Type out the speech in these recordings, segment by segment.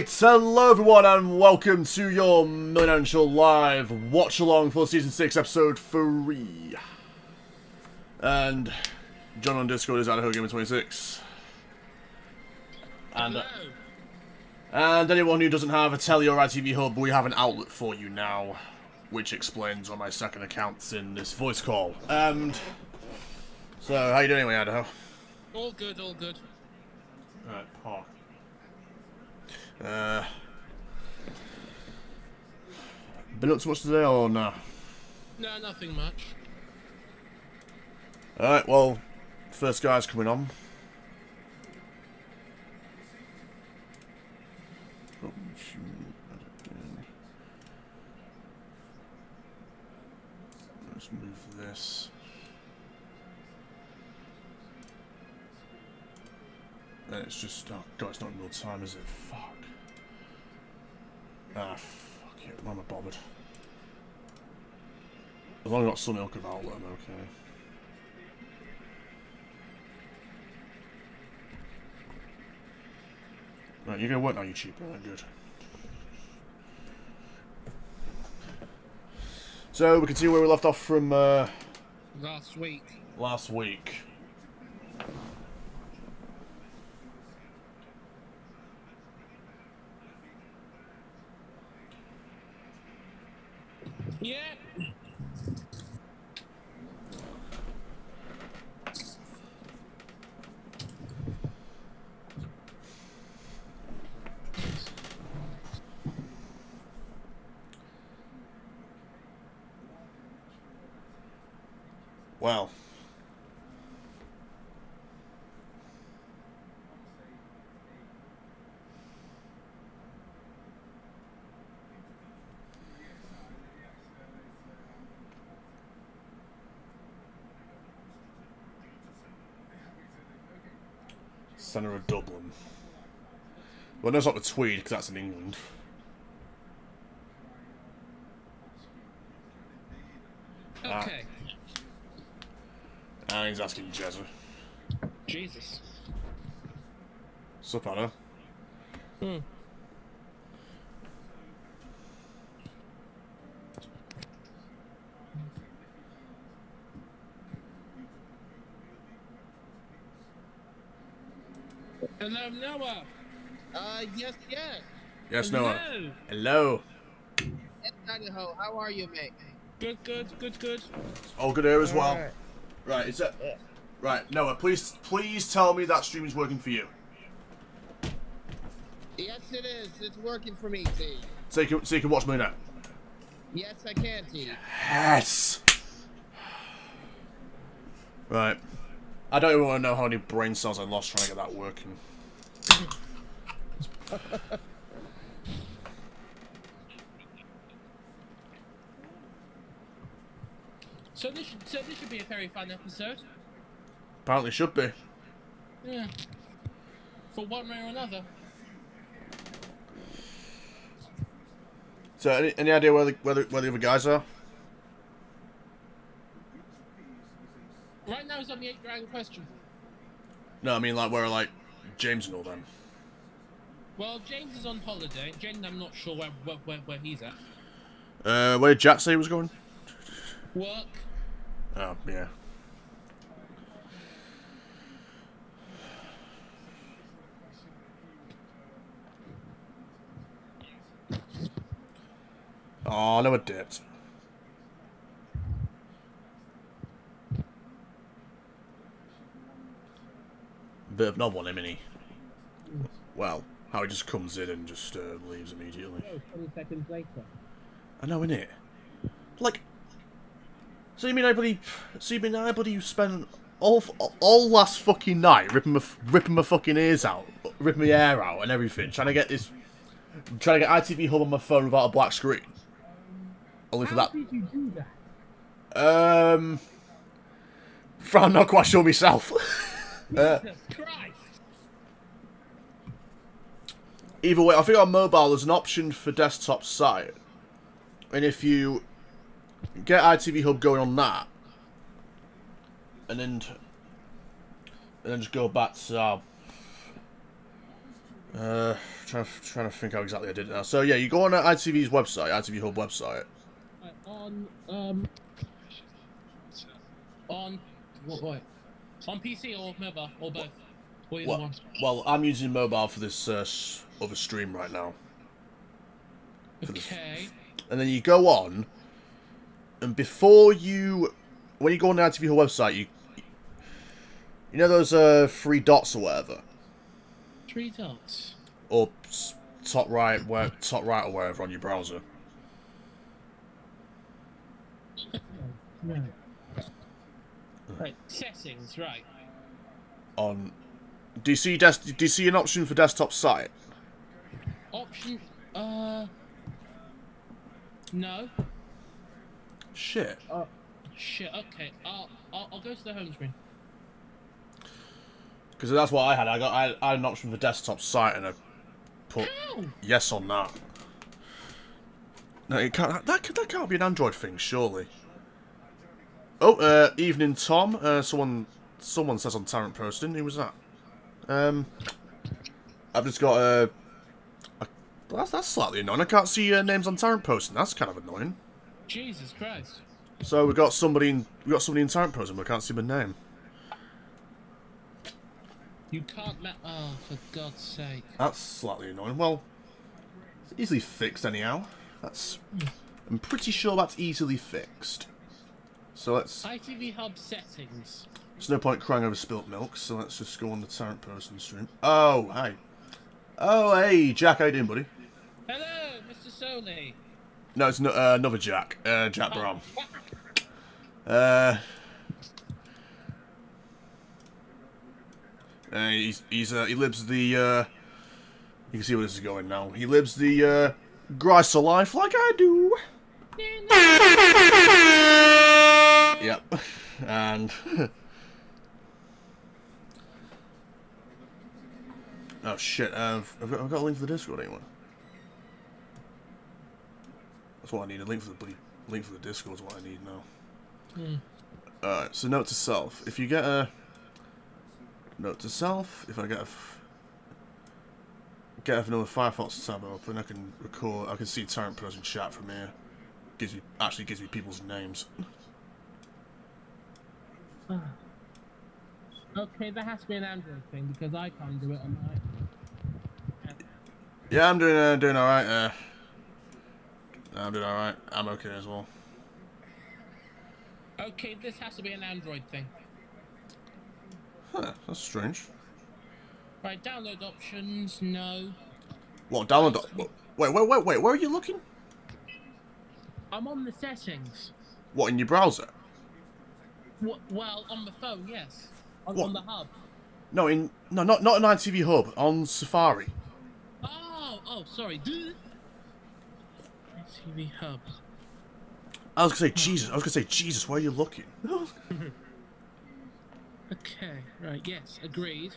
Right, hello everyone and welcome to your Millennial Live watch along for Season 6 Episode 3. And John on Discord is at Gamer26. And, uh, and anyone who doesn't have a Telly or ITV Hub, we have an outlet for you now, which explains on my second account's in this voice call. And so, how you doing anyway, Idaho? All good, all good. Alright, park. Uh, been up to much today or no? No, nothing much. Alright, well, first guy's coming on. Let's move this. And it's just, oh god, it's not real time, is it? Fuck. Ah, fuck it, why am I bothered? As long as I've got some ilk of outlet, I'm okay. Right, you're gonna work now, you cheap, right, good. So, we continue where we left off from, uh, Last week. last week. Yeah. Well. Centre of Dublin. Well, no, it's not the Tweed, because that's in England. Ah. Okay. And he's asking Jezza. Jesus. Sup, Anna? Hmm. Hello, Noah. Uh, yes, yes. Yes, Noah. Hello. Hello. Yes, Idaho. How are you, mate? Good, good, good, good. All good here as well. Alright. Right, is that Yeah. right? Noah, please, please tell me that stream is working for you. Yes, it is. It's working for me, T. So you can, so you can watch me now. Yes, I can, T. Yes. Right. I don't even want to know how many brain cells I lost trying to get that working. So this should, so this should be a very fun episode. Apparently, should be. Yeah. For one way or another. So, any, any idea where the where the, where the other guys are? Right now it's on the eight grand question. No, I mean like where are like James and all them. Well, James is on holiday. James, I'm not sure where where, where, where he's at. Uh, where did Jack say he was going? Work. Oh, yeah. Oh, no, it dipped. Bit of him, innit? Well, how he just comes in and just uh, leaves immediately. Oh, 20 seconds later. I know, innit? Like, so you mean I bloody, so you mean I bloody spent all all last fucking night ripping my ripping my fucking ears out, ripping my hair out and everything, trying to get this, trying to get ITV Hub on my phone without a black screen. Only for that. How did you do that? Um, I'm not quite sure myself. uh, Jesus Christ! Either way, I think on mobile there's an option for desktop site, and if you get ITV Hub going on that, and then and then just go back to uh, Uh, trying to, trying to think how exactly I did it now. So yeah, you go on ITV's website, ITV Hub website. On um on what what on PC or mobile or both Well, well, I'm using mobile for this uh, other stream right now. the- Okay. And then you go on, and before you, when you go on the ITV website, you, you know those uh three dots or whatever, Three dots. or top right, where top right or wherever on your browser. Right. Settings. Right. On, do you see des- Do you see an option for desktop site? Option. Uh. No. Shit. Shit. Okay. I'll I'll, I'll go to the home screen. Because that's what I had. I got I, I had an option for desktop site, and I put Ow! yes on that. No, it can't. That that can't be an Android thing, surely. Oh, uh, evening, Tom. Uh, someone someone says on Tarrant posting. Who was that? Um, I've just got a. a that's that's slightly annoying. I can't see uh, names on Tarrant and That's kind of annoying. Jesus Christ. So we got somebody in we got somebody in Tarrant posting, but I can't see my name. You can't ma- Oh, for God's sake. That's slightly annoying. Well, it's easily fixed anyhow. That's. I'm pretty sure that's easily fixed. So let's. ITV Hub settings. There's no point crying over spilt milk, so let's just go on the Tarrant person stream. Oh, hi. Oh, hey, Jack, how you doing, buddy? Hello, Mr. Sony. No, it's no, uh, another Jack. Uh, Jack Brom. Oh, Uh. uh, he's he's uh, he lives the uh, you can see where this is going now. He lives the uh, Greiser life like I do. Yep, and oh shit, uh, I've got, I've got a link for the Discord. Anyone? That's what I need. A link for the link for the Discord is what I need now. Hmm. Alright, so note to self. If you get a note to self, if I get a f- get another Firefox tab open, I can record. I can see Tarrant person chat from here. Gives me actually gives me people's names. Okay, that has to be an Android thing because I can't do it on my. Yeah, I'm doing uh, doing all right. Uh, I'm doing all right. I'm okay as well. Okay, this has to be an Android thing. Huh, that's strange. Right, download options, no. What download? Wait, wait, wait, wait. Where are you looking? I'm on the settings. What in your browser? W- well, on the phone, yes. On, What? on the hub. No, in no, not not an ITV Hub on Safari. Oh, oh, sorry. TV hub. I was gonna say Jesus. I was gonna say Jesus. Where are you looking? Okay, right, yes, agreed.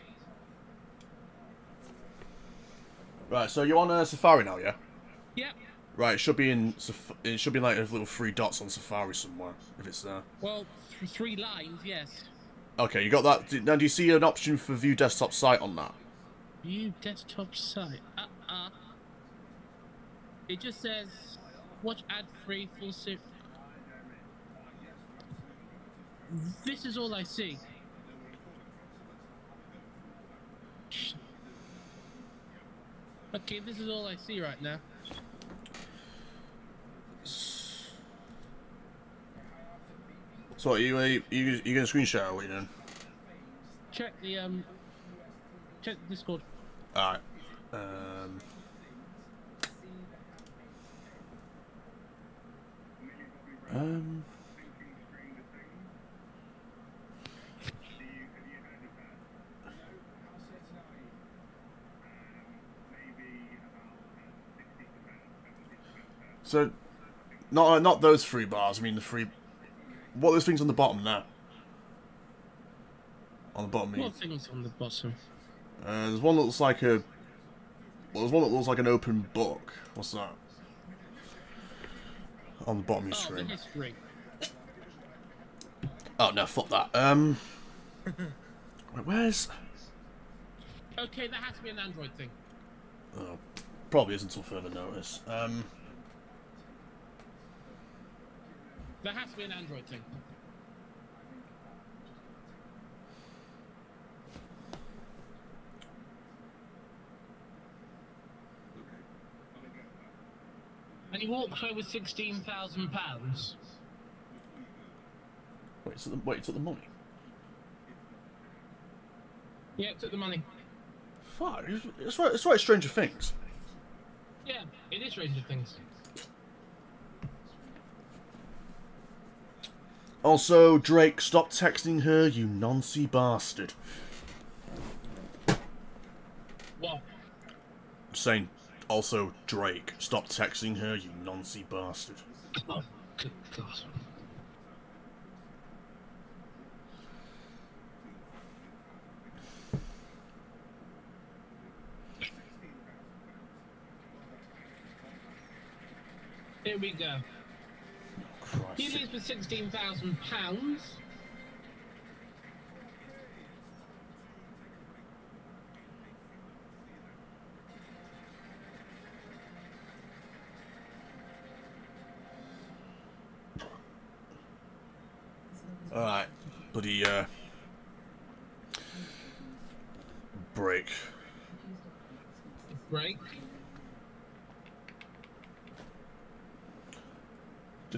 right. So you're on uh, Safari now, yeah? Yep. Right. It should be in. It should be like a little three dots on Safari somewhere if it's there. Well, th- three lines, yes. Okay, you got that. Now, do you see an option for view desktop site on that? View desktop site. Uh uh. It just says watch ad free full series. This is all I see. Okay, this is all I see right now. So you uh, you you you gonna screen share or what you doing? Check the um. Check the Discord. All right. Um. Um. So, not uh, not those three bars. I mean the three. What are those things on the bottom now? On the bottom. What things on the bottom? Uh, there's one that looks like a. Well, there's one that looks like an open book. What's that? On the bottom of your Oh, screen. Oh no, fuck that. Um. wait, where's? Okay, that has to be an Android thing. Oh, probably isn't until further notice. Um, There has to be an Android thing. And he walked away with sixteen thousand pounds. wait, so the, wait, took the money. Yeah, took the money. Fuck, it's right. It's right. Stranger Things. Yeah, it is Stranger Things. Also, Drake, stop texting her, you noncy bastard. What? saying, also, Drake, stop texting her, you noncy bastard. Oh, good God. Here we go. He leaves with sixteen thousand pounds. Alright, bloody, uh. Break. Break.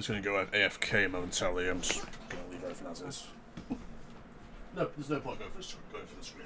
Just gonna go AFK momentarily, I'm just gonna leave everything as is. No, there's no point going for going for the screen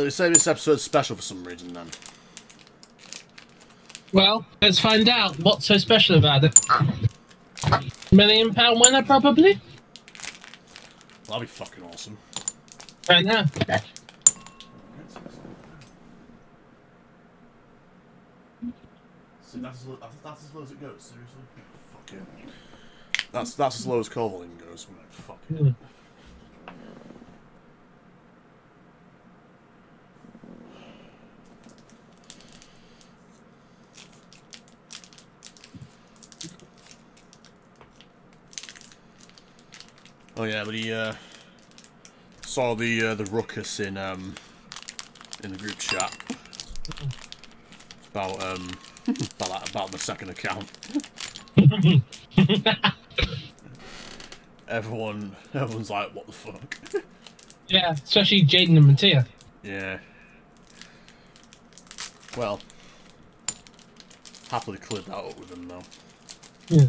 So they say this episode's special for some reason then. Well, let's find out what's so special about it. Million pound winner, probably. That'll be fucking awesome. Right now. See, that's as, low, that's, that's as low as it goes, seriously? Fuck it. That's, that's as low as Colvin goes. I'm fuck it. Hmm. Oh yeah, but he uh, saw the uh, the ruckus in um in the group chat about um about that, about the second account. Everyone, everyone's like, "What the fuck?" Yeah, especially Jaden and Mattia. yeah. Well, happily cleared that up with them though. Yeah.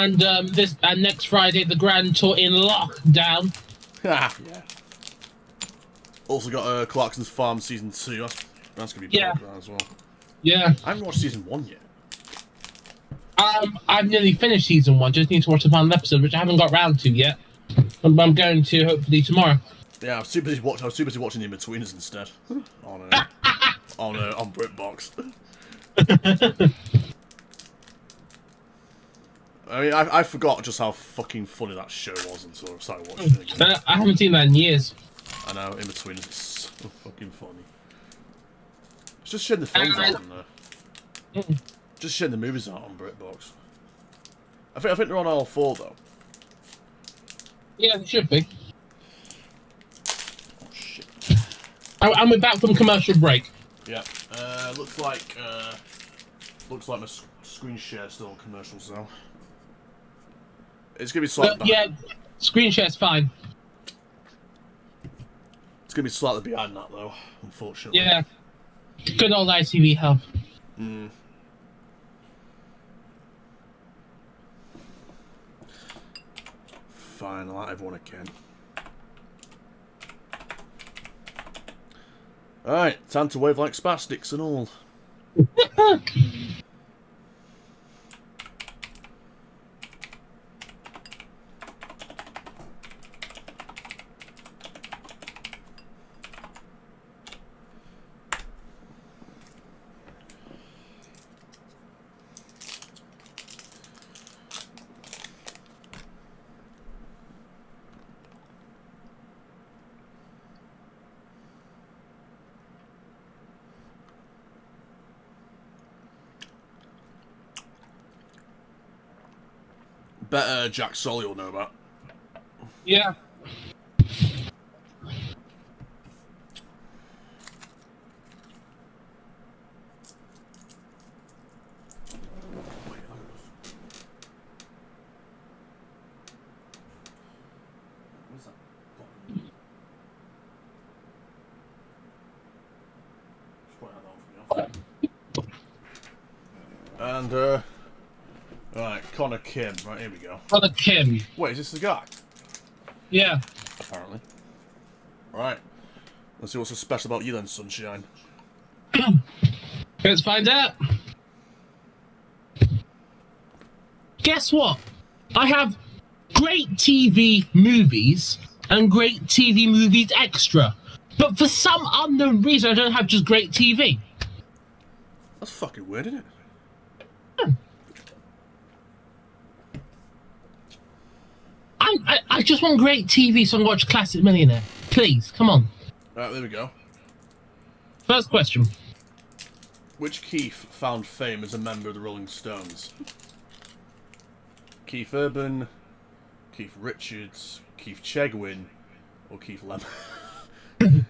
And um, this and next Friday, the Grand Tour in lockdown. yeah. Also got uh, Clarkson's Farm season two. That's that's gonna be Yeah. big, as well. Yeah. I haven't watched season one yet. Um, I've nearly finished season one. Just need to watch the final episode, which I haven't got round to yet. I'm, I'm going to hopefully tomorrow. Yeah, I was too busy watching. I was too busy watching the in-betweeners instead. on uh, on uh, on BritBox. I mean, I, I forgot just how fucking funny that show was until I started watching it again. I haven't seen that in years. I know, in between, it's so fucking funny. It's just showing the films Uh, out on there. Just showing the movies out on BritBox. I think I think they're on all four though. Yeah, it should be. Oh shit. Oh, and we're back from commercial break. Yeah. Uh, looks like uh, looks like my screen share still on commercials though. It's gonna be yeah, screen share's fine. It's gonna be slightly behind that though, unfortunately. Yeah. Good old ITV hub. Mm. Fine, I'll let everyone again. Alright, time to wave like spastics and all. Better Jack Sully will know about. Yeah. And, uh. Connor Kim. Right, here we go. Brother Kim. Wait, is this the guy? Yeah. Apparently. Right. Let's see what's so special about you then, Sunshine. Let's find out. Guess what? I have great TV movies and great TV movies extra. But for some unknown reason, I don't have just great TV. That's fucking weird, isn't it? I, I, I just want great TV so I can watch Classic Millionaire. Please, come on. Right, there we go. First question. Which Keith found fame as a member of the Rolling Stones? Keith Urban, Keith Richards, Keith Chegwin, or Keith Lemon?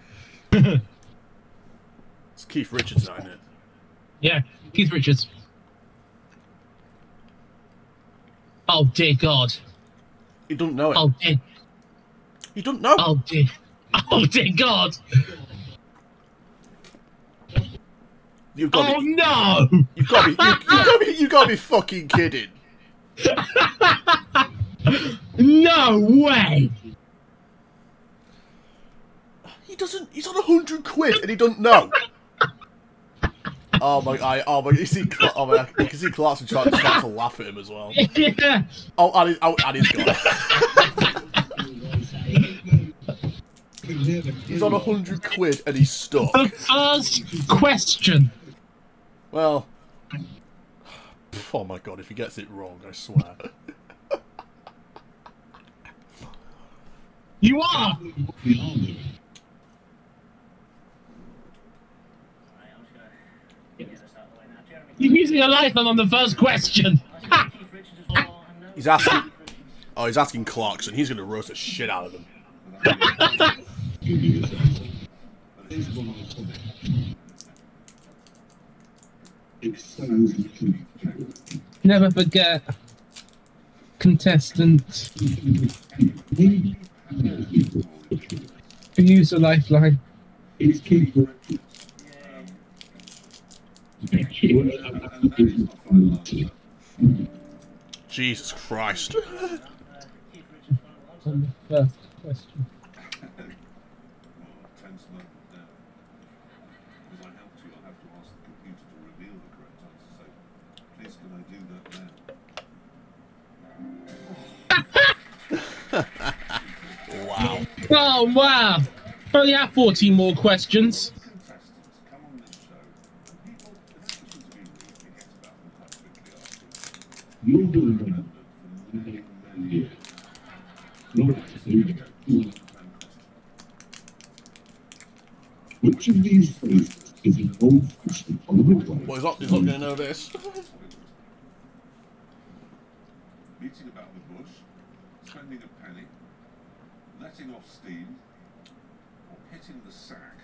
it's Keith Richards, isn't it? Yeah, Keith Richards. Oh dear God. He doesn't know it. Oh dear. He doesn't know. Oh dear. Oh dear God. You've got Oh be, no. you've got to be, you, you've got to be, you've got to be fucking kidding. No way. He doesn't. He's on a hundred quid and he doesn't know. Oh my! I, oh my! You see, oh my! You can see Clarkson trying, trying to laugh at him as well. yeah. Oh, and, oh, and he's gone. he's on a hundred quid and he's stuck. The first question. Well, oh my god! If he gets it wrong, I swear. You are. You're using your lifeline on the first question. He's asking. Oh, he's asking Clarkson. He's gonna roast the shit out of him. Never forget. Contestant. Use a lifeline. It's. Jesus Christ! Question. I help you, I'll have to ask the computer to reveal the correct answer. Please can I do that now? Wow. Oh wow! Only have 14 more questions. Contestants come on this show, and people, if they interview me, forget about them quite quickly afterwards. You're doing year. Not including And Which of these phrases is an old-fashioned Hollywood way? Well, he's not, he's not going to know this. Meeting about the bush, spending a penny, letting off steam, or hitting the sack.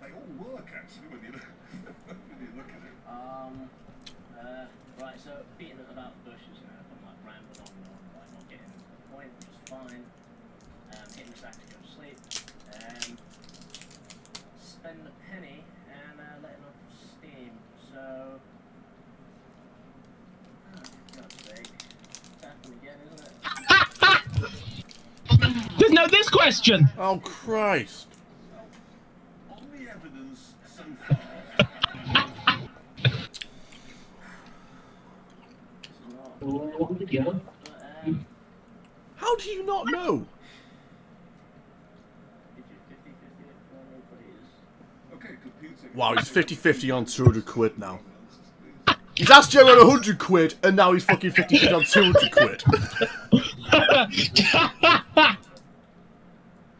They all work actually when you when you look at it. Um, uh, right, so beating it about the bushes, you know, I'm like rambling on and on, like not getting to the point, which is fine. Um, hitting the sack to go to sleep. Um, spend a penny and uh, letting off steam. So, oh, God's sake, it's happening again, isn't it? There's no this question. Oh, Christ. On the evidence so far, It's not. All I want to get. But, How do you not know? did you 50 50 it for me, please? okay. Wow, he's 50 50 on 200 quid now. He's asked Jerry on 100 quid, and now he's fucking 50 50 on 200 quid.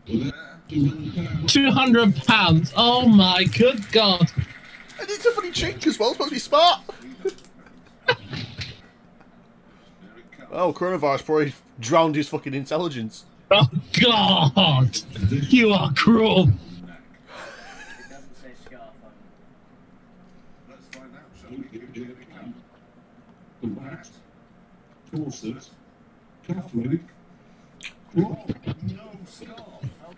Two hundred pounds. Oh my good god. and he's a funny chink as well, supposed to be smart. There it comes. Oh, coronavirus probably drowned his fucking intelligence. Oh god. You are cruel. It doesn't say scarf on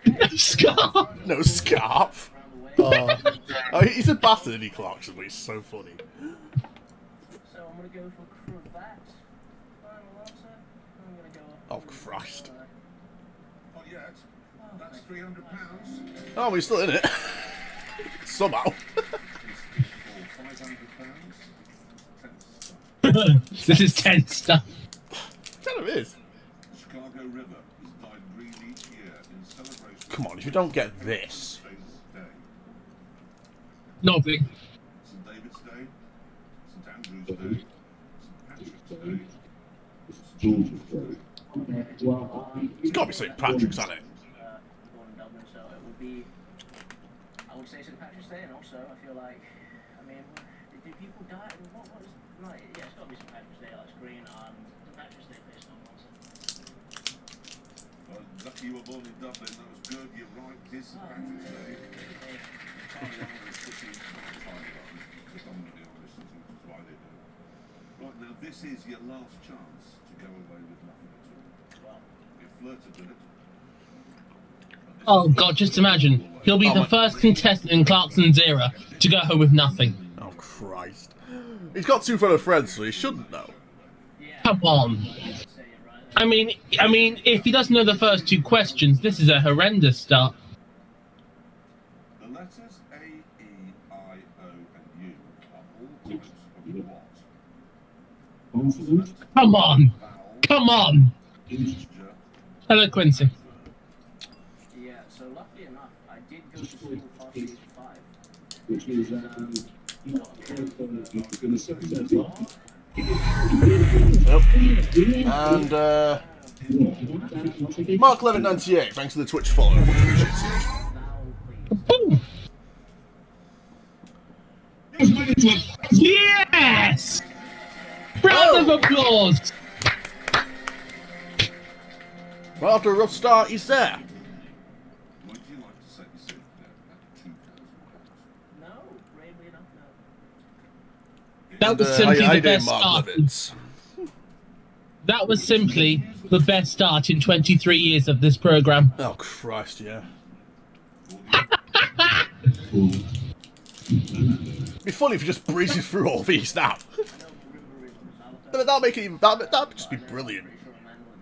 No scarf. No scarf. around the way. Oh, he's a bastard, Eddie Clarkson, but he's so funny. So I'm gonna go for cravat. Final answer. I'm gonna go. Oh, Christ. Uh, Not yet. That's three hundred pounds. Oh, he's still in it. Somehow. Five hundred pounds. this is tense stuff. kind of is. Chicago River is dyed green each year in celebration. Come on, if you don't get this. of Day. Nothing. St. David's Day, St. Andrew's Day, St. Patrick's Day, It's George's Day. It's got to be St. Patrick's, hasn't it? born in Dublin, so it would be. I would say St Patrick's Day, and also I feel like, I mean, do people die? What was like? Yeah, it's got to be St Patrick's Day. That's green. Um, St Patrick's Day based on answer. Well, lucky you were born in Dublin, that was good, you're right, it is St. Patrick's Day. Entirely Irish city, not predominantly Irish city, which is why they do it. Right, now this is your last chance to go away with nothing at all. Well, You flirted with it. Oh god, just imagine. He'll be Oh the my- first contestant in Clarkson's era to go home with nothing. Oh, Christ. He's got two fellow friends, so he shouldn't know. Come on. Say it right. I mean, I mean, if he doesn't know the first two questions, this is a horrendous start. The letters A, E, I, O, and U are all types of what? Come on. Come on. Hello, Quincy. Yeah, so luckily enough, I did go to school past age five. which is um, not going to say that. Yep. And, uh, Mark Levitt 98, thanks for the Twitch follow. Boom. Yes! Round of applause. Right after a rough start, he's there. would you like to set yourself there at two thousand pounds? No, bravely enough, no. That was Uh, simply the best start. That was simply the best start in 23 years of this program. Oh, Christ, yeah. It'd be funny if you just breezes through all these now. That'll make it even, that that'd just be brilliant.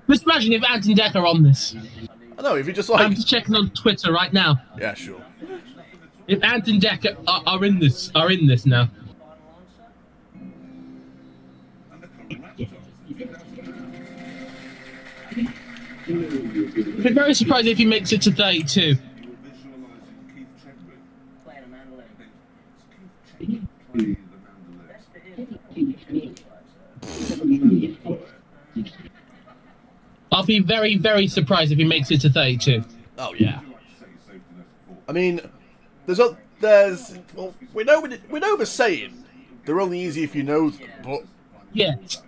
Just imagine if Ant and Dec are on this. I know, if you just like. I'm just checking on Twitter right now. Yeah, sure. If Ant and Dec are, are in this, are in this now. I'd be very surprised if he makes it to 32. You were visualising Keith Chegwin. Playing a mandolin. It's Keith Chegwin playing the mandolin. Best bit is, I don't know what the shit looks like, so. I'll be very, very surprised if he makes it to 32. Oh yeah. Would you like to set your safety net at four? I mean, there's a there's well, we know we know the saying they're only easy if you know them, but Yeah. it's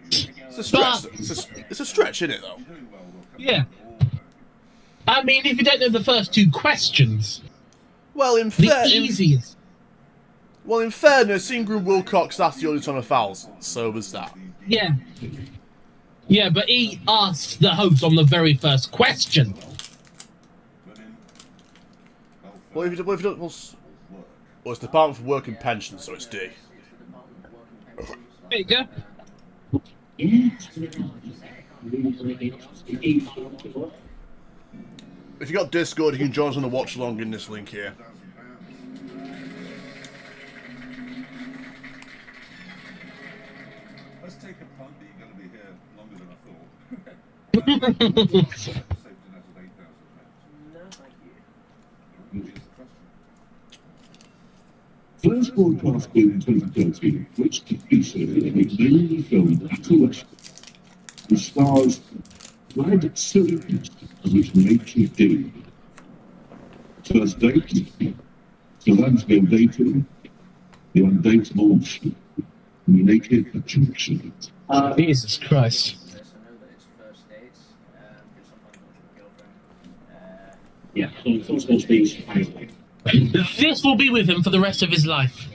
a stretch. It's a, it's a stretch, isn't it though? Doing well, look. Yeah. I mean, if you don't know the first two questions, Well, in the fair, in, easiest. well, in fairness, Ingram Wilcox asked the only ton of fouls, so was that. Yeah. Yeah, but he asked the host on the very first question. Women, welfare, Well, if you, well, if you don't, well, well, it's the Department for Work and Pensions, so it's D. There you go. If you got Discord, you can join us on the watch along in this link here. Let's take a punt that you're going to be here longer than I thought. Safety net of 8,000 pounds. No, thank you. Here's the question. First broadcast in 2013, which featured a mainly film Appalachia, the stars Brad Silverman as which nature did. First date, the lads go dating, the undateable, naked attraction. Jesus Christ. This, I know that it's first dates, um, because sometimes I'm with a girlfriend. Uh, Yeah, so first on This will be with him for the rest of his life.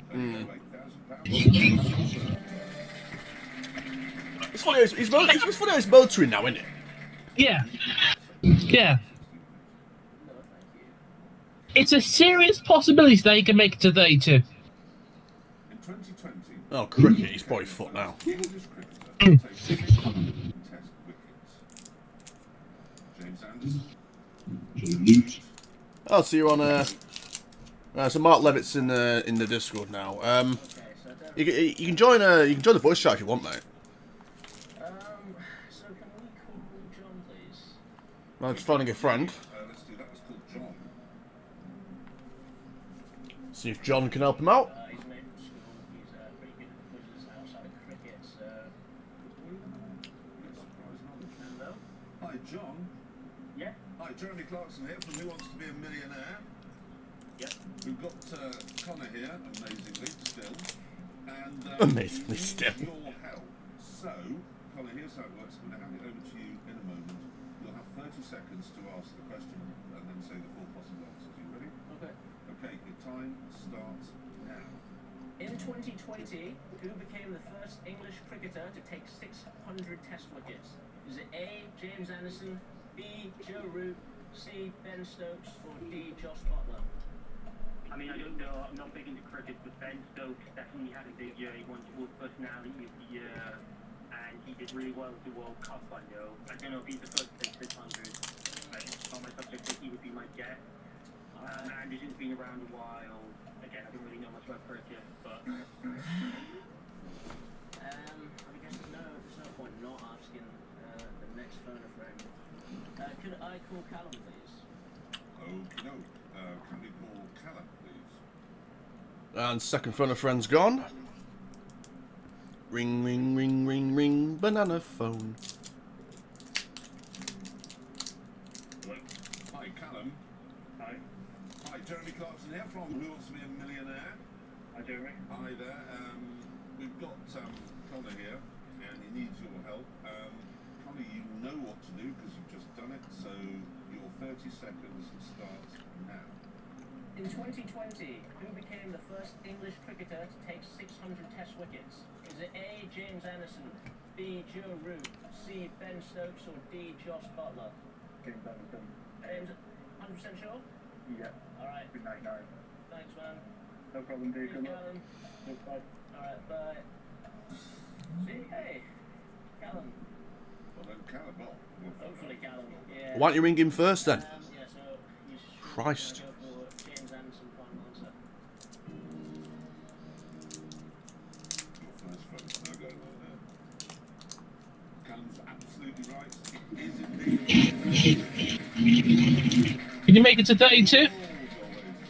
It's funny, it's, it's, it's, it's funny it's motoring now, isn't it? Yeah. Yeah. It's a serious possibility that he can make it to 32. In 2020, Oh, cricket, he's probably foot now. I'll takes 600 test wickets. James Anderson, salute. Oh, so you're on uh, uh so Mark Levitt's in the in the Discord now. Um, okay, so I don't, you, can- you can join uh you can join the voice chat if you want, mate. um, so can we call John, please? I'm just finding a friend. let's do that. It's called John. See if John can help him out. Uh, he's made from school. He's uh, pretty good at the quizzes outside cricket, so. Hello? Hi, John. Yeah? Hi, Jeremy Clarkson here from Who Wants to Be a Millionaire. Yep. We've got uh, Connor here, amazingly, still. And um, Amazingly still. your help. So, Connor, here's how it works. I'm going to hand it over to you in a moment. You'll have 30 seconds to ask the question and then say the four possible answers. Are you ready? Okay. Okay, your time starts now. In 2020, who became the first English cricketer to take 600 test wickets? Is it A. James Anderson, B. Joe Root, C. Ben Stokes, or D. Jos Buttler? I mean, I don't know. I'm not big into cricket, but Ben Stokes definitely had a big year. He won World Personality of the Year, and he did really well at the World Cup. I know. I don't know if he's the first to take 600. I just on my subject that he would be my guess. Um, Anderson's been around a while. Again, I don't really know much about cricket, but Um, I guess there's no, there's no point not asking uh, the next phone a friend. Uh, could I call Callum, please? Okay, no. Uh, can we call Callum, please? And second front of friend's gone. Ring, ring, ring, ring, ring, banana phone. Hi, Callum. hi, Hi, Jeremy Clarkson here from Who Wants to Be a Millionaire. hi, Jeremy. Hi there. Um, we've got um, Connor here, and he needs your help. Um, Connor, you know what to do because you've just done it, so your 30 seconds starts now. In 2020, who became the first English cricketer to take 600 test wickets? Is it A. James Anderson, B. Joe Root, C. Ben Stokes, or D. Jos Buttler? James Anderson. James, 100% sure? Yeah, Alright, good night, night. thanks, man. No problem, dude. Cheers, Callum. Bye. Alright, bye. See, hey, Callum. Well, then, Callum, well, well, Hopefully, Callum. Yeah. Why don't you ring him first then? Um, yeah, so you should Christ. Can you make it to 32?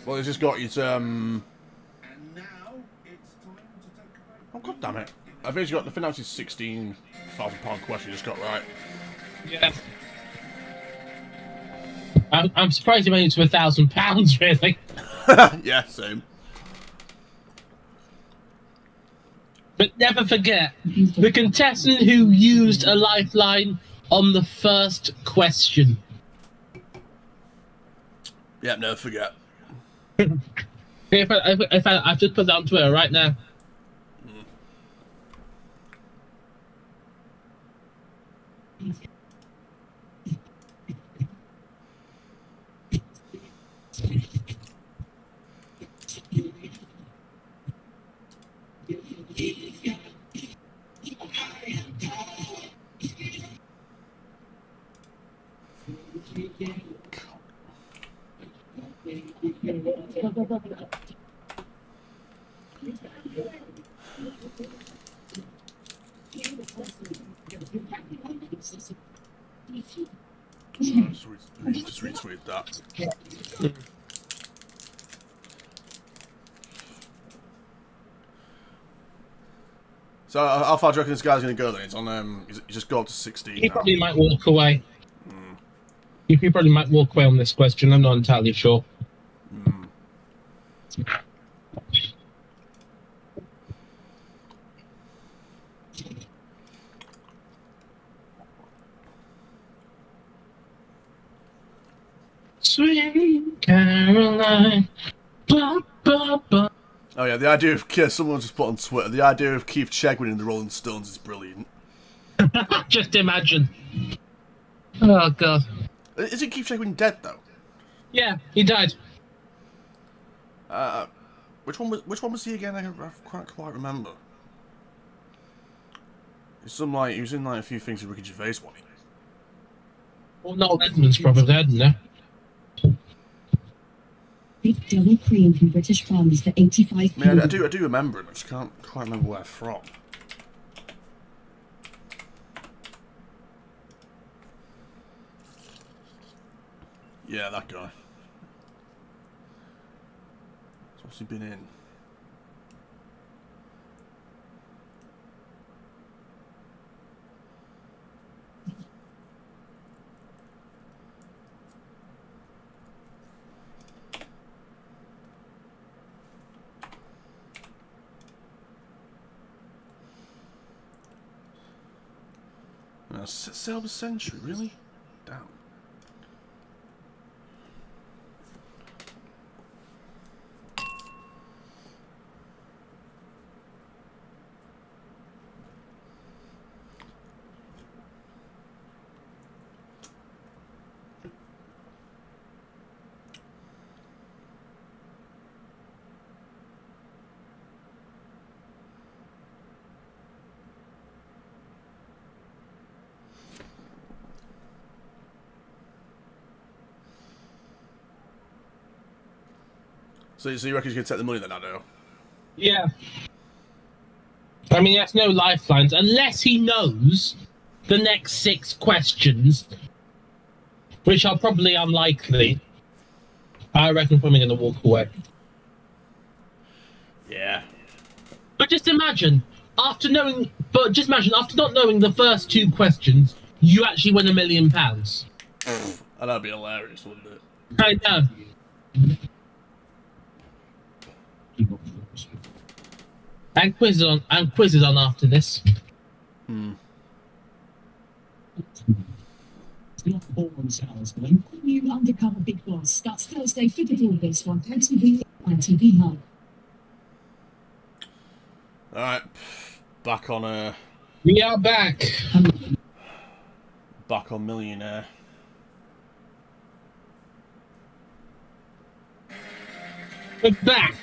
Well, he's just got you to, um... Now it's time to take a break. Oh, god damn it. I think he's got, the finance is £16,000 question he just got right. Yeah. I'm, I'm surprised you made it to a thousand pounds, really. yeah, same. But never forget the contestant who used a lifeline on the first question. Yeah, never forget. If I, if, if I, I've just put that on Twitter right now. Just, re- just retweet that. So, how far do you reckon this guy's going to go then? It's on, um, just got up to 16 He now. probably might walk away. He probably might walk away on this question. I'm not entirely sure. Sweet Caroline. Ba, ba, ba. Oh yeah, the idea of yeah, someone just put on Twitter. The idea of Keith Chegwin in the Rolling Stones is brilliant. Just imagine. Oh god. Isn't Keith Chegwin dead though? Yeah, he died. Uh, which one was which one was he again? I can't quite quite remember. It's some like he was in like a few things with Ricky Gervais one. Well, Noel Edmonds probably dead, isn't he? Big double cream from British Farms for 85 I mean, I, I do I do remember him. I just can't quite remember where from. Yeah, that guy. What's he been in? Silver Century, really? Damn. So, so you reckon you can take the money then, Ado? Yeah. I mean, that's no lifelines unless he knows the next six questions, which are probably unlikely. I reckon probably going to walk away. Yeah. But just imagine, after knowing, but just imagine, after not knowing the first two questions, you actually win a million pounds. That'd be hilarious, wouldn't it? I know. And quizzes on, and quizzes on after this. Not born salesman. New undercover big boss starts Thursday. Figure all this on TV and TV Hub. Alright. Back on uh We are back. back on Millionaire. We're back.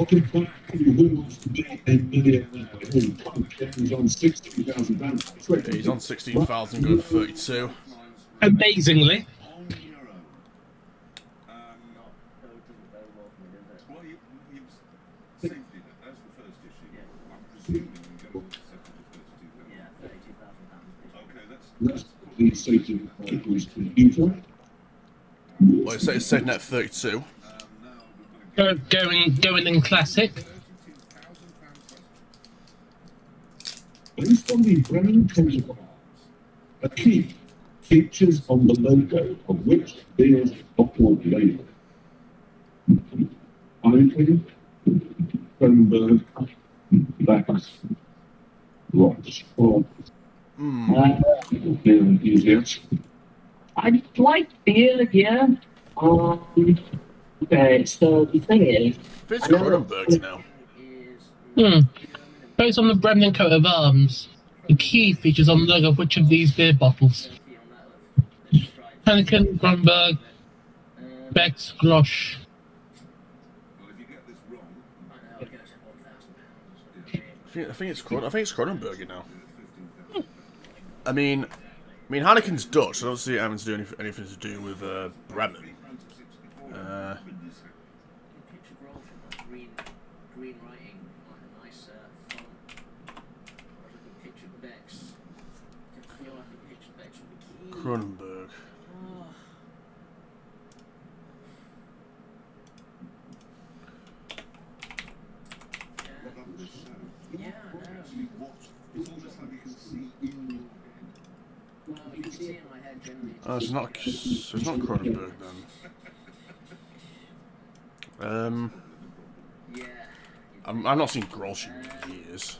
Welcome back to the Who Wants to Be a Millionaire. Who contest on 60,000 pounds. Yeah, he's on 16,000, going for 32. Amazingly. On your own. Um, Not, though it doesn't go well for me, does it? well, you, you safety net, that's the first issue. I'm presuming you go to the to 32,000. Yeah, thirty-two thousand pounds. That's, That's the safety net computer. Well, it's, it's setting at 32. um, now we've got to Go, going, going in classic. £32,000. Based on the Brennan protocol, a key features on the logo of which beer's bottle label. Heineken, Kronenbourg, Beck's, Grolsch, or Uh, beer enthusiast. I like beer, yeah. Um, okay, so the thing is, It's I now. Hmm. Based on the Bremen coat of arms, the key features on the logo of which of these beer bottles? Heineken, Kronenbourg, Beck's, Grolsch. Well, if you get this wrong, I know, it goes 1,000 pounds. I think, I think it's Cron- I think it's Kronenbourg now. it's 15,000. I mean, I mean Heineken's Dutch. I don't see it having to do any, anything to do with uh, Bremen. Uh. Kronenbourg. Oh. Oh, it's not. It's not Kronenbourg then. Um, Yeah. I'm, I've not seen Grolsch in years.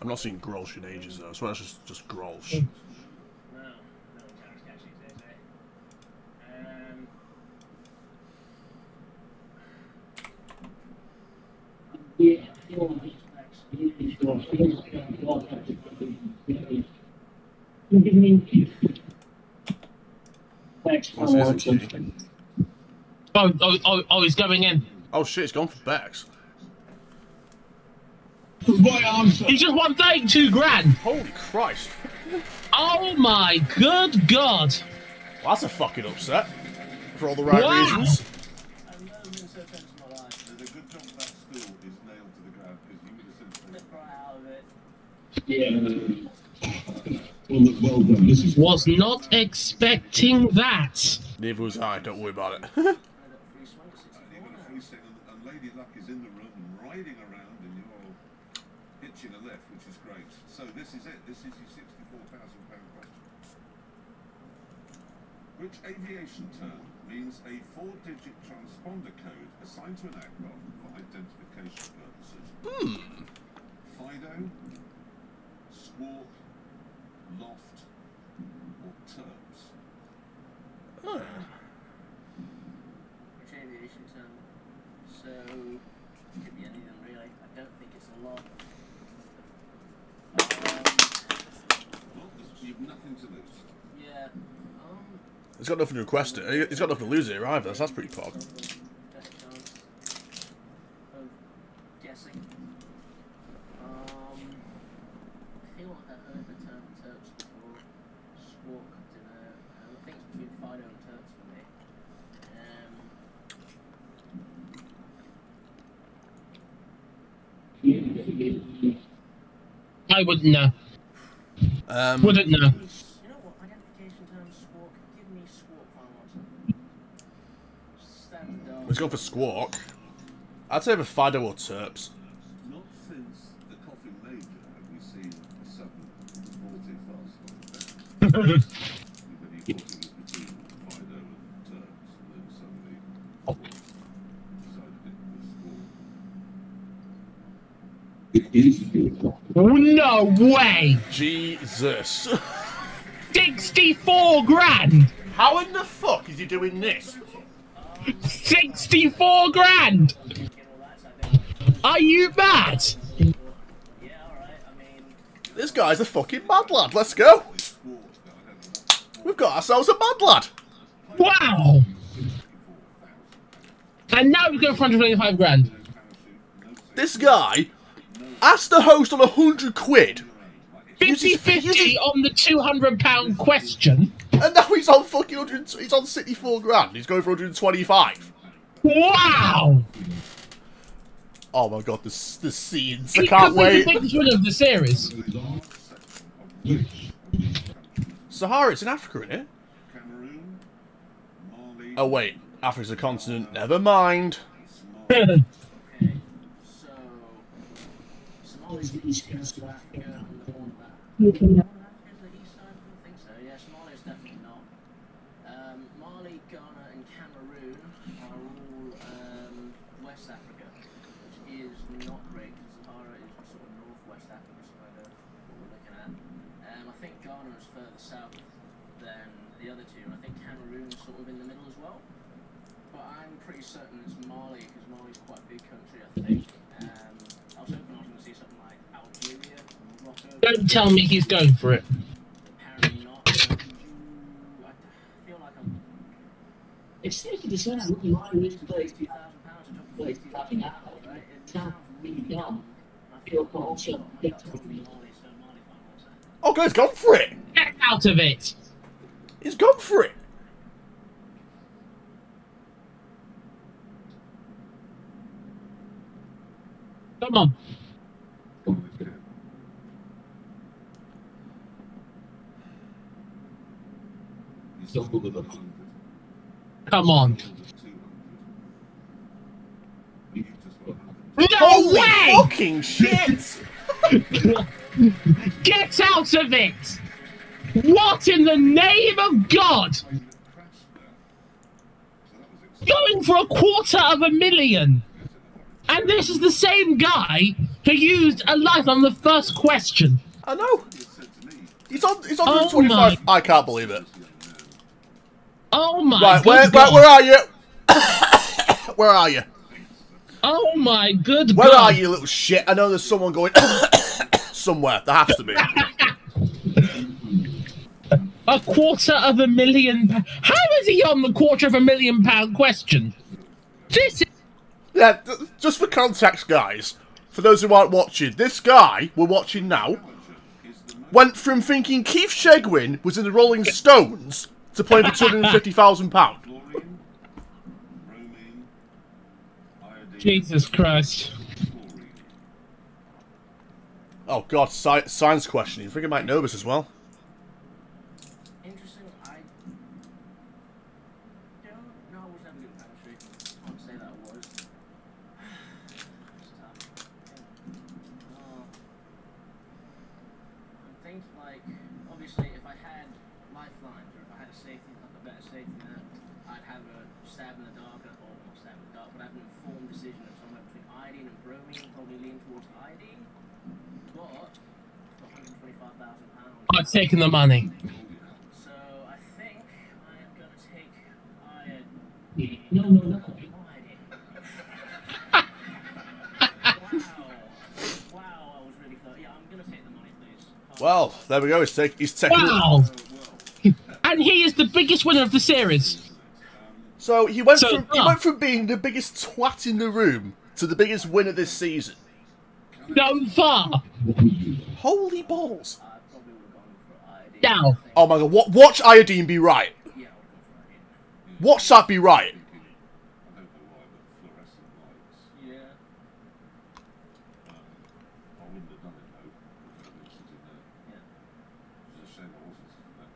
I'm not seeing Grolsch in ages though, so that's just just Grolsch. No, no Terrace Cash these days, eh? Um, yeah, I feel like it's your feels like a lot of You give me Beck's What's his Heineken. key? Oh, oh, oh, oh, he's going in. Oh shit, it's gone for Beck's. Right answer. He just won 32 grand. Holy Christ. Oh my good god. Well, that's a fucking upset. For all the right Wow. reasons. I've never been so tense in my life. There's a good job that stool is nailed to the ground because you would have said Let's out of it. Yeah. Well, well done. This is Was not expecting that. Neither was I, don't worry about it. I got free smokes. It's And you've got free stick, and, and Lady Luck is in the room and riding around, and you're hitching a lift, which is great. So this is it. This is your sixty-four thousand pound question. Which aviation term means a four-digit transponder code assigned to an aircraft for identification purposes? Hmm. Fido, Squawk, Loft, or Terps? Which aviation term? So, it could be anything really. I don't think it's a lot. Well, there's- you've nothing to lose. yeah. He's got nothing to request it. He's got nothing to lose here either, so that's pretty pog. guessing. Um, I feel like I heard the term Terps before. Squawk, I don't know. Um, I think it's between Fido and Terps for me. Um, I wouldn't know. Um, Wouldn't know. you know what? Identification term Squawk. Give me Squawk final answer. Stand the dog. he's gone for Squawk. I'd say either Fido or Terps. Not since the Coffin Major have we seen a sudden multi fast on the bench. Everybody thought it was between Fido and Terps, and then suddenly decided it was Squawk. it is good. No way. Jesus. 64 grand. How in the fuck is he doing this? 64 grand. Get all that, so I think. Are you mad? Yeah, alright. I mean, This guy's a fucking mad lad. Let's go. Squawk, but I don't know. We've got ourselves a mad lad. Wow. And now we've got 125 grand. This guy asked the host on a hundred quid, 50 50 on the 200 pound question. and now he's on fucking hundred. He's on sixty-four grand. He's going for hundred and twenty-five. Wow. Oh my god, the s- the scenes. I He can't could be the wait. biggest winner of the series. Sahara, it's in Africa, isn't it? Cameroon, Mali, Oh wait, Africa's a continent. Never mind. Somalia. okay. So, Somalia Somalis, the East Coast of Africa, and the one that Africa's the east side? I don't think so. Yeah, Somalia's definitely not. Um, Mali, Ghana, and Cameroon are all um, West Africa, which is not great because Sahara is sort of northwest Africa, so I know what we're looking at. Um, I think Ghana is further south than the other two, and I think Cameroon is sort of in the middle as well. But I'm pretty certain it's Mali because Mali's quite a big country, I think. Um, I was hoping I was going to see something like Algeria, Morocco. Don't tell me he's going for it. Apparently not. Could you- I feel like I'm It's safe to say that we might lose the place two thousand pounds to jump Like, fifty fucking thousand out. pounds, right? It Sounds sounds really really dumb. dumb. I Feel feel culture, like big that's time. probably Mali, so Mali final, so. Oh, God, he's gone for it. Get out of it. He's gone for it. Come on. double the number. Come on. No Holy way! fucking shit! Get out of it! What in the name of God? Going for a quarter of a million. And this is the same guy who used a light on the first question. I know. He's on. He's on Oh Route 25. I can't believe it. Oh my Right, where, God. where are you? where are you? Oh my good Where God. are you, little shit? I know there's someone going somewhere. There has to be. A quarter of a million. How is he on the quarter of a million pound question? This is. Yeah, just for context, guys, for those who aren't watching, this guy we're watching now went from thinking Keith Chegwin was in the Rolling Stones to play for two hundred and fifty thousand pound. Fluorine, bromine, iodine, Jesus Christ. Oh God, sci- science question. You think I might know this as well? Interesting. I don't know. I was never good at chemistry. Can't say that I was. It's tough. Oh. I think like obviously if I had lifelines or if I had a safety like a better safety net, I'd have a stab in the dark or not stab in the dark, but have an informed decision of somewhere between iodine and bromine. Probably lean towards iodine, but for 125,000 pounds. I've taken the money. So I think I am going to take iodine. No, no, no. Wow. Wow, really. Yeah, I'm going to take the money, please. Oh, Well, there we go. He's, take, he's taking. Wow. Oh, and he is the biggest winner of the series. So he went So- from he ah. went from being the biggest twat in the room to the biggest winner this season. So far. Holy balls! I probably would have gone Now. Oh my God! What, watch iodine be right. Yeah, I would have gone for iodine. Watch that be right. I don't know why, but fluorescent lights. Yeah. I wouldn't have done it though. if I wasn't in there. Yeah. It's a shame I wasn't in there.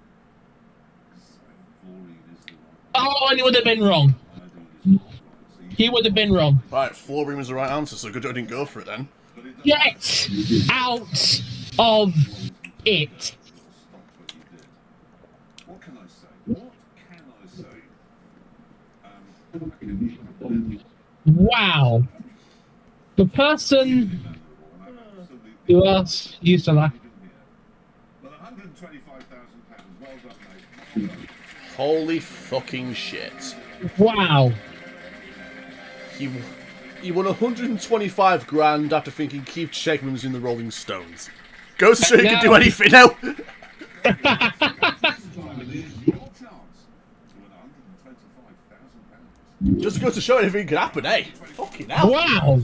'Cause, I mean, fluorine is the right. Oh, and he would have been wrong. Iodine is not right. So you He would have been wrong. Right, fluorine was the right answer. So good job I didn't go for it then. Get out of it. stop what you did. What can I say? What can I say? Um, Wow. The person who else used to laugh. Well, 125,000 pounds. Well done, mate. Well done. Holy fucking shit! Wow. He he won 125 grand after thinking Keith Chegwin was in the Rolling Stones. Goes to show you can do anything now. Your chance to win 125,000 pounds. Just goes to show anything could happen, eh? Fucking hell. Wow.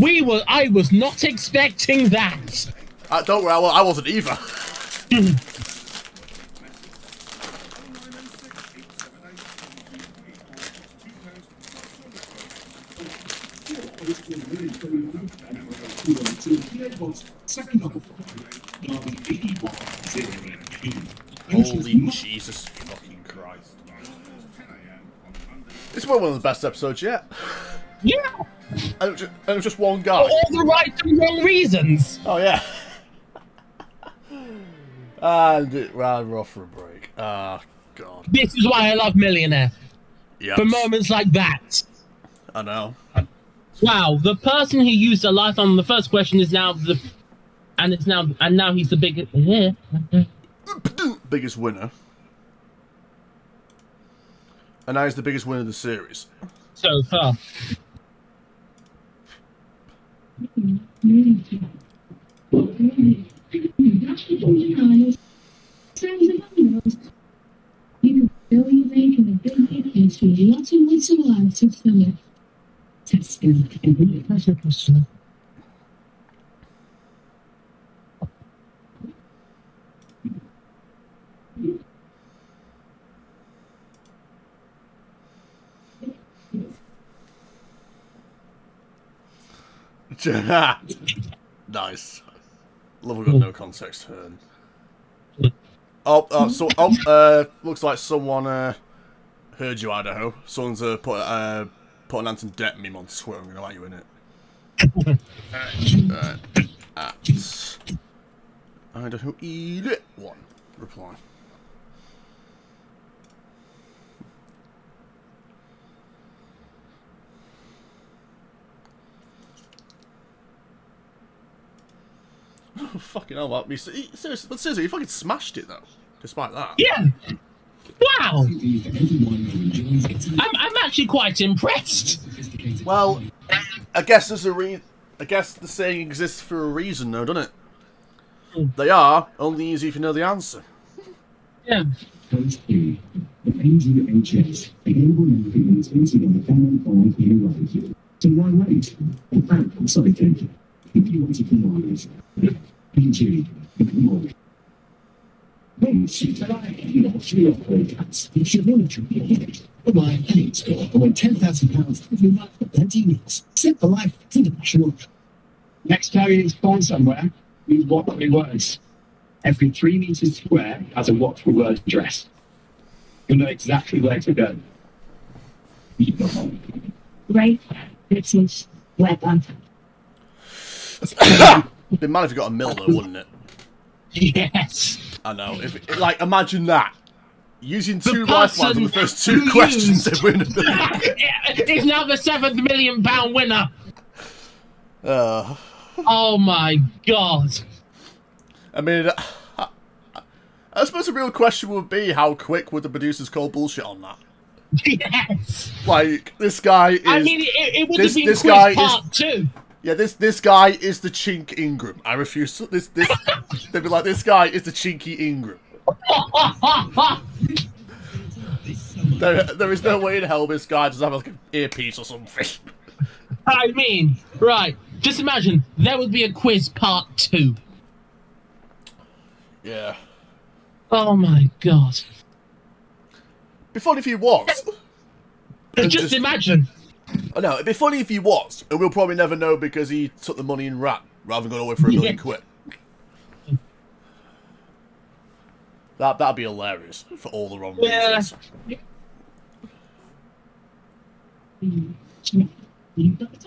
We were. I was not expecting that. Uh, don't worry, I I wasn't either. Second of all, Derby 81 0 Holy Jesus fucking. This is one of the best episodes yet. Yeah, And it was just, and it was just one for all the right and wrong reasons. Oh yeah. and it ran off for a break. Ah, God. This is why I love Millionaire. Yeah. For moments like that. I know. Wow, the person who used a life on the first question is now the, and it's now and now he's the biggest. Yeah. Biggest winner. And now he's the biggest winner of the series. So far. You can feel you making a big difference with lots of wits alive to fill it. That's good. That's your question. nice. Level got no context turn. Oh, oh, so oh, uh, looks like someone uh, heard you, Idaho. Someone's uh, put uh, put an Ant and Dec meme on Twitter. I'm gonna let you in it. uh, at Idaho Elite one reply. Oh, fucking hell, that me. Seriously, but seriously, you fucking smashed it though. Despite that. Yeah. Wow. TV for everyone who enjoys it. I'm, I'm actually quite impressed. Well, I guess there's a re. I guess the saying exists for a reason, though, doesn't it? Hmm. They are only easy if you know the answer. Yeah. Post A. The NGHS. Available now for use into the family phone here right. So why wait? In sorry, thank you. If you want to come on, PG, come on. Wait, she's alive. You know, three or four times. You should want to be here. Goodbye, thanks. I won £10,000 every month for 20 years. Set for life international. Next time you spawn somewhere, use what three words. Every three meters square has a what three word address. You'll know exactly where to go. Great. British weapon. It'd be mad if you got a mill, though, wouldn't it? Yes. I know. If like, imagine that. Using The two lifelines on the first two who questions, used- they win a million. He's now the seventh million pound winner. Uh, Oh my god. I mean, I, I suppose the real question would be how quick would the producers call bullshit on that? Yes. Like, this guy is. I mean, it, it would this, have been this quiz guy part is. two. Yeah, this this guy is the chink Ingram. I refuse. To, this this. they'd be like, this guy is the chinky Ingram. There, there is no way in hell this guy doesn't have like an earpiece or something. I mean, right. Just imagine there would be a quiz part two. Yeah. Oh my god. Be funny if he was. Just imagine. Oh, I know, it'd be funny if he was, and we'll probably never know because he took the money and ran, rather than going away for a million quid. That, that'd be hilarious, for all the wrong Yeah. reasons.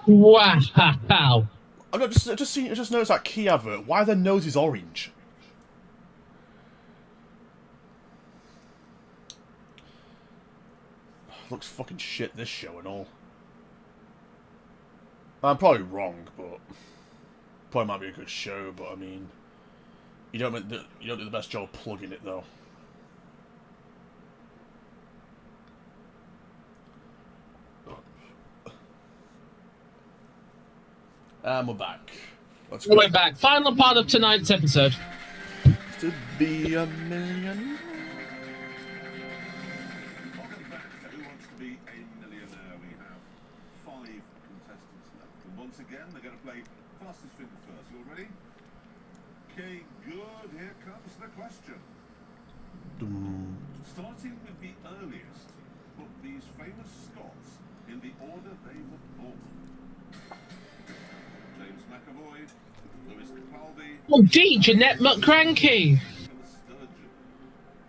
Wow. I've got just, just seen, just noticed that key advert. Why their nose is orange? Looks fucking shit, this show and all. I'm probably wrong, but probably might be a good show. But I mean, you don't the, you don't do the best job plugging it though. And we're back. Let's All the way back. Final part of tonight's episode. To be a million. Starting with the earliest, put these famous Scots in the order they were born. James McAvoy, Lewis Capaldi, Oh, gee, Jeanette McCranky.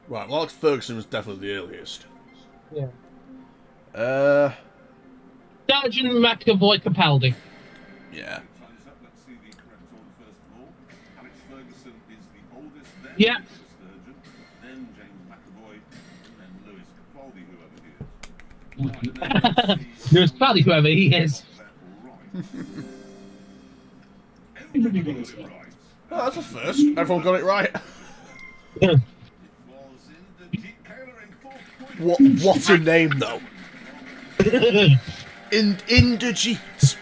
Right, well, Alex Ferguson was definitely the earliest. Yeah. Uh, Sturgeon, McAvoy, Capaldi. Yeah. Time's is. Right, and then let's see Lewis Capaldi, whoever he is. that got it right. Oh, that's a first. Everyone got it right. Was in the Jeep Cailering fourth point. What? What a name, though. In Inderjeet.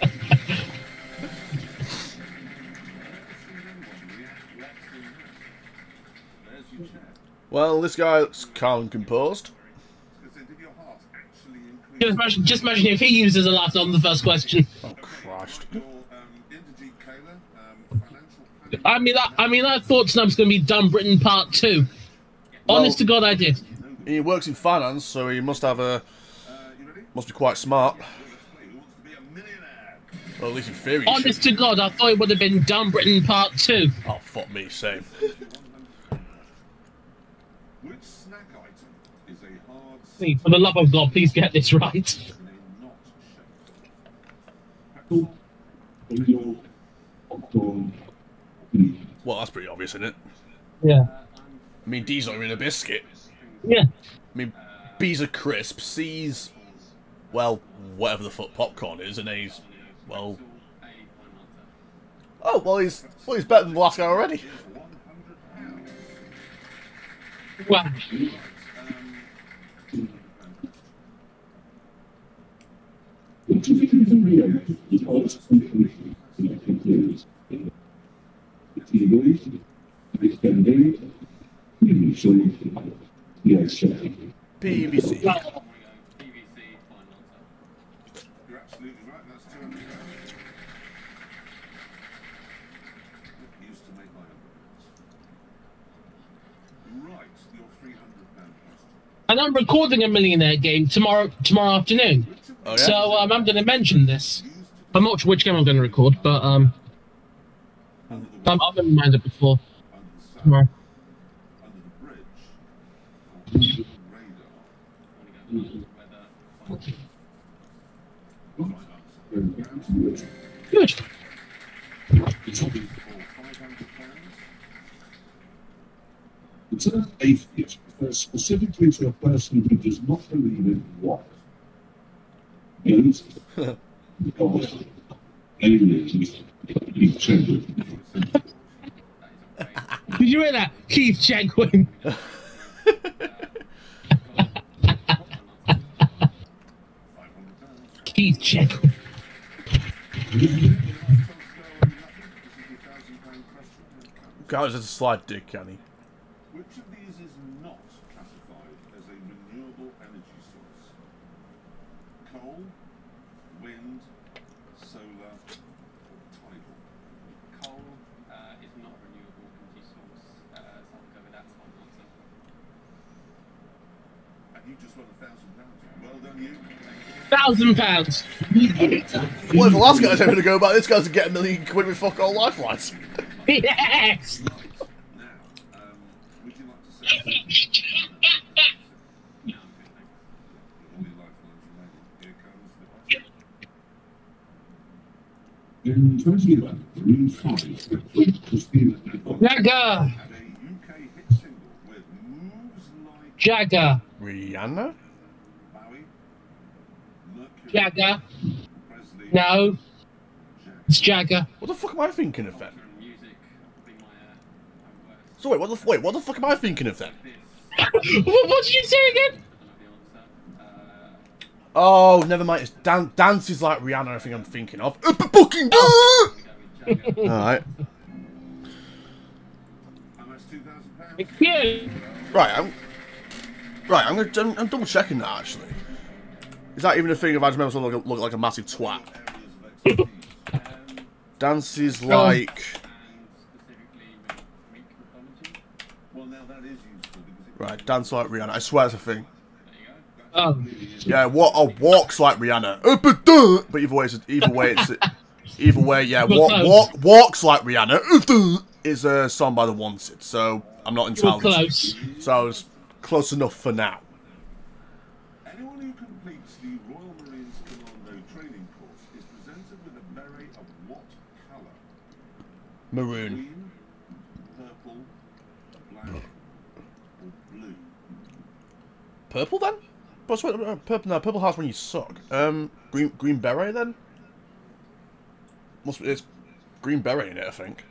There's your. Well, this guy's calm and composed. Because did your heart actually include Just imagine, just imagine if he uses a laugh on the first question. Oh Christ. your um, Inderjeet Kayla, um, financial planning? I mean, I, I mean, I thought Snub's going to be Dumb Britain Part Two. Honest to God, I did. He works in finance, so he must have a Uh, you ready? must be quite smart. Well, let's play. Who wants to be a millionaire? Well, at least in theory. Honest to God, I thought it would have been Dumb Britain Part Two. Oh fuck me, same. Which snack item is Please, For the love of God, please get this right. in a knot shape? Oatmeal, popcorn, Well, that's pretty obvious, isn't it? Yeah. I mean, D's not even a biscuit. Yeah. I mean, B's a crisp. C's, well, whatever the fuck popcorn is, and A's, well. Oh well, he's well, he's better than the last guy already. Well, What do you think of the Rio? It completely in the illegal, it's pending, really sure, yes, sir. PVC. You're absolutely right. That's 200 pounds. Used to make my own. Right, your 300 pound question. And I'm recording a Millionaire game tomorrow tomorrow afternoon. Oh yeah. So um, I'm going to mention this. I'm not sure which game I'm going to record, but um, I'm, I've been reminded before under the south, tomorrow. under the bridge, or under the radar. Right answer. Good. For 500 pounds. Atheist refers specifically to a person who does not believe in what? Aliens, God, aliens, each other. Did you hear that, Keith Chegwin? Keith Chegwin. Guys, it's a slide dick, Kenny. Which of these is not classified as a renewable energy source? Coal, wind, solar, or tidal? Coal uh, is not a renewable energy source, uh, so I'll go with that as my answer. And you just won a thousand pounds. Well done, you. Thousand pounds. What if the last guy's having to go back? This guy's to get a million quid with fuck all lifelines. Yes. Now, um, would you like to say all your lifelines remaining? Here comes the question. In 2011, Green 5 was the Jagger. Had a UK hit single with moves like Jagger. Rihanna? Bowie, Jagger. No. It's Jagger. What the fuck am I thinking of then? And music will my, my. So wait, what the wait? What the fuck am I thinking of then? what, what did you say again? I don't know the answer. Uh, Oh, never mind. It's dan- dance is like Rihanna. I think I'm thinking of. Uh. All we go with right, two thousand pounds. Thank you. right. I'm right. I'm gonna. I'm, I'm double checking that actually. Is that even a thing? If I just remember someone look, look like a massive twat. Areas of. Dance is like. and specifically with Greek mythology. Well, now that is useful because it Right, dance like Rihanna. I swear it's a thing. Oh. Yeah, what? Oh, walks like Rihanna. But, either way, it's either way, it's either way. Yeah, walk, walk, walks like Rihanna. Is a song by the Wanted. So I'm not entirely. close. So I was close enough for now. Anyone who completes the Royal Marines Commando training course is presented with a beret of what colour? Maroon. Green, purple, black, or blue. Purple then? Uh, purple, no, purple hearts when you suck. Um, green, green beret then? Must be, green beret in it, I think.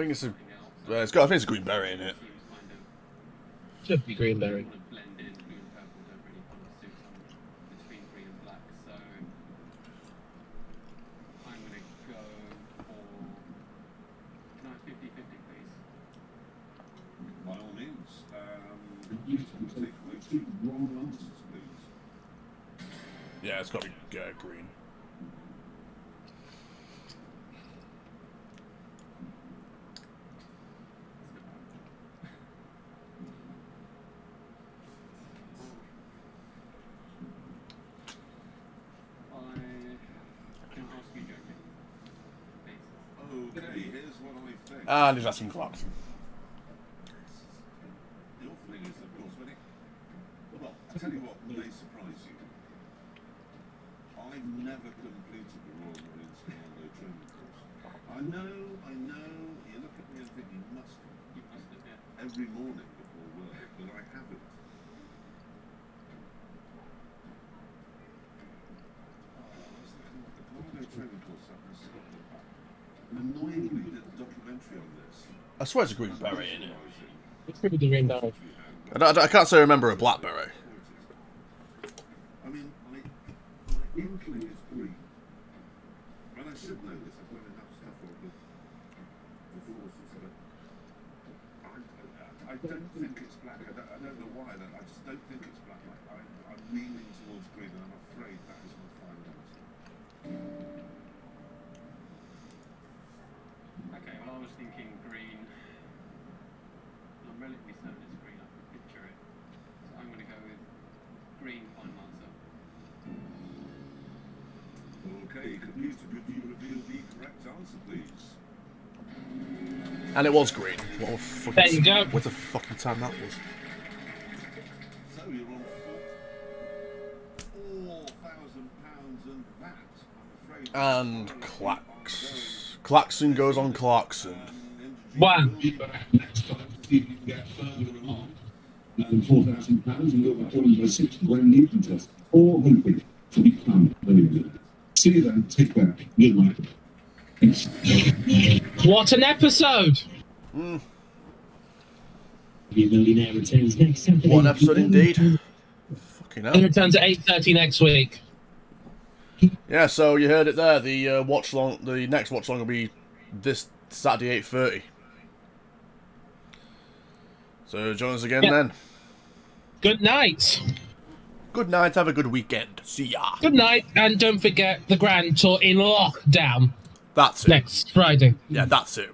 Think it's a. something else. Uh, it's got. I think it's a green berry in it. Seems kind of Should be green berry. kind of blend in. Blue and purple don't really kind of suit some between green and black. So I'm gonna go for. Can I have 50-50, please? By all means, um, take away two wrong answers, please. Yeah, it's got to be uh, green. I can ask you, Jeremy. Please. Okay, here's what I think. And he's asking Clarkson. The awful thing is, of course, when it. Well, I tell you what may surprise you. I've never completed the Royal Marines Commando training course. I know, I know, you look at me and think you must have You must have, yeah. every morning before work, but I haven't. Oh, the I swear it's a green beret in it. It's pretty green berry. I, don't- I can't say I remember a black beret. I mean, my, And it was green. What a fucking. There you go. What a fucking time that was. So you're on four thousand pounds and that, I'm afraid. And Clax. Claxon goes on Clarkson. One. Next time, see if you can get further along. And four thousand pounds and you're going to six grand Newton test. Four hundred to become a millionaire. See you then. Take care. Good night. What an episode! Be a millionaire returns. What an episode indeed. Fucking It hell. returns at 8.30 next week. Yeah, so you heard it there. The uh, watch long, the next watch long will be this Saturday eight thirty. So join us again Yeah. then. Good night. Good night. Have a good weekend. See ya. Good night, and don't forget the Grand Tour in lockdown That's it. next Friday. Yeah, that's it.